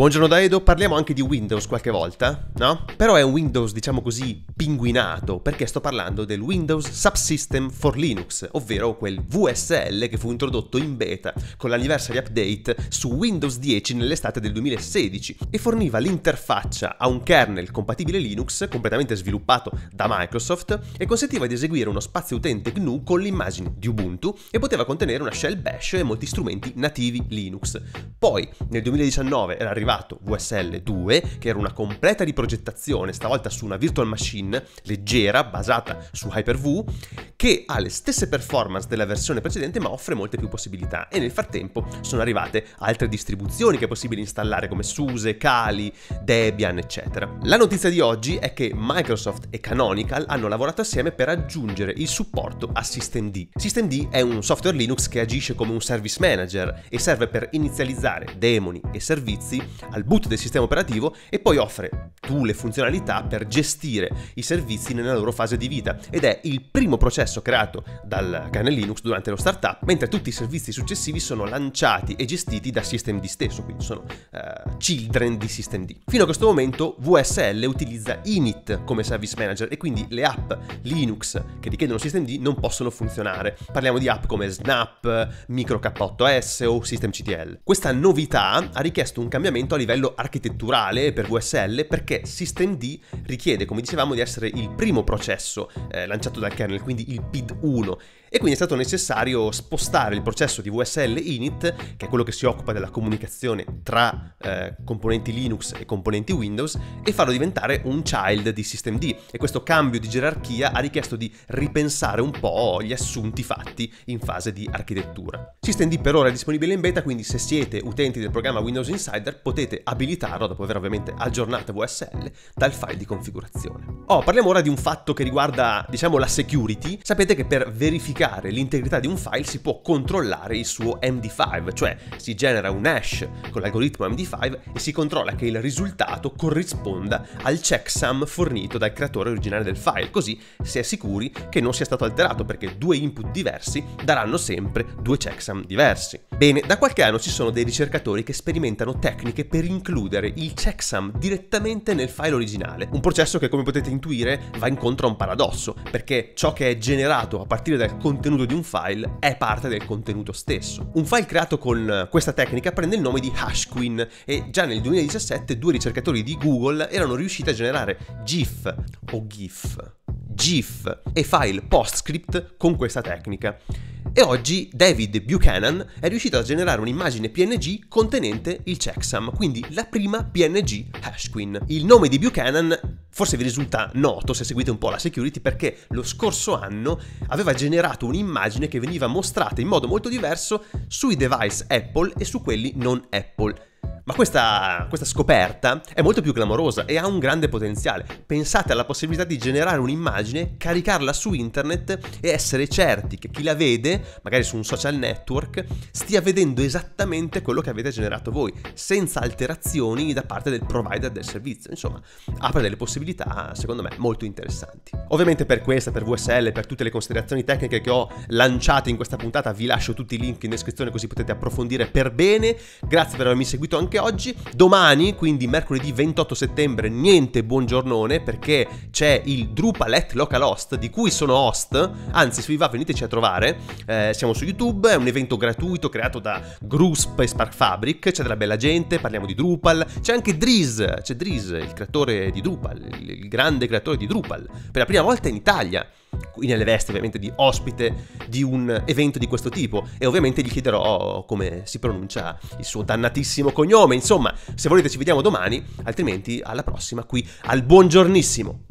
Buongiorno da Edo, parliamo anche di Windows qualche volta, no? Però è un Windows, diciamo così, pinguinato, perché sto parlando del Windows Subsystem for Linux, ovvero quel VSL che fu introdotto in beta con l'anniversary update su Windows 10 nell'estate del 2016 e forniva l'interfaccia a un kernel compatibile Linux completamente sviluppato da Microsoft e consentiva di eseguire uno spazio utente GNU con l'immagine di Ubuntu e poteva contenere una shell bash e molti strumenti nativi Linux. Poi, nel 2019 era arrivato VSL 2, che era una completa riprogettazione, stavolta su una virtual machine leggera, basata su Hyper-V, che ha le stesse performance della versione precedente ma offre molte più possibilità e nel frattempo sono arrivate altre distribuzioni che è possibile installare come SUSE, Kali, Debian eccetera. La notizia di oggi è che Microsoft e Canonical hanno lavorato assieme per aggiungere il supporto a Systemd. Systemd è un software Linux che agisce come un service manager e serve per inizializzare demoni e servizi al boot del sistema operativo e poi offre tool e funzionalità per gestire i servizi nella loro fase di vita ed è il primo processo creato dal kernel Linux durante lo startup, mentre tutti i servizi successivi sono lanciati e gestiti da systemd stesso, quindi sono uh, children di systemd. Fino a questo momento VSL utilizza init come service manager e quindi le app Linux che richiedono systemd non possono funzionare. Parliamo di app come Snap, MicroK8S o systemctl. Questa novità ha richiesto un cambiamento a livello architetturale per VSL perché systemd richiede, come dicevamo, di essere il primo processo eh, lanciato dal kernel, quindi il PID 1 e quindi è stato necessario spostare il processo di VSL init, che è quello che si occupa della comunicazione tra eh, componenti Linux e componenti Windows, e farlo diventare un child di systemd. E questo cambio di gerarchia ha richiesto di ripensare un po' gli assunti fatti in fase di architettura. Systemd per ora è disponibile in beta, quindi se siete utenti del programma Windows Insider potete abilitarlo dopo aver ovviamente aggiornato VSL dal file di configurazione. Oh, parliamo ora di un fatto che riguarda, diciamo, la security. Sapete che per verificare verificare l'integrità di un file si può controllare il suo MD5, cioè si genera un hash con l'algoritmo MD5 e si controlla che il risultato corrisponda al checksum fornito dal creatore originale del file, così si è sicuri che non sia stato alterato perché due input diversi daranno sempre due checksum diversi. Bene, da qualche anno ci sono dei ricercatori che sperimentano tecniche per includere il checksum direttamente nel file originale, un processo che come potete intuire va incontro a un paradosso, perché ciò che è generato a partire dal contenuto di un file è parte del contenuto stesso. Un file creato con questa tecnica prende il nome di HashQueen e già nel 2017 due ricercatori di Google erano riusciti a generare GIF o GIF, GIF e file PostScript con questa tecnica. E oggi David Buchanan è riuscito a generare un'immagine PNG contenente il checksum, quindi la prima PNG HashQueen. Il nome di Buchanan forse vi risulta noto se seguite un po' la security perché lo scorso anno aveva generato un'immagine che veniva mostrata in modo molto diverso sui device Apple e su quelli non Apple. Ma questa, questa, scoperta è molto più clamorosa e ha un grande potenziale. Pensate alla possibilità di generare un'immagine, caricarla su internet e essere certi che chi la vede, magari su un social network, stia vedendo esattamente quello che avete generato voi, senza alterazioni da parte del provider del servizio. Insomma, apre delle possibilità, secondo me, molto interessanti. Ovviamente per questa, per VSL, per tutte le considerazioni tecniche che ho lanciato in questa puntata, vi lascio tutti i link in descrizione così potete approfondire per bene. Grazie per avermi seguito anche oggi. Domani, quindi mercoledì 28 settembre, niente buongiornone perché c'è il Drupal at Localhost di cui sono host. Anzi, se vi va veniteci a trovare. Eh, siamo su YouTube, è un evento gratuito creato da Grusp e Spark Fabric. C'è della bella gente, parliamo di Drupal. C'è anche Driz, c'è Driz, il creatore di Drupal, il grande creatore di Drupal. Per la prima volta in Italia nelle vesti ovviamente di ospite di un evento di questo tipo. E ovviamente gli chiederò come si pronuncia il suo dannatissimo cognome, insomma, se volete ci vediamo domani, altrimenti alla prossima qui. Al buongiornissimo.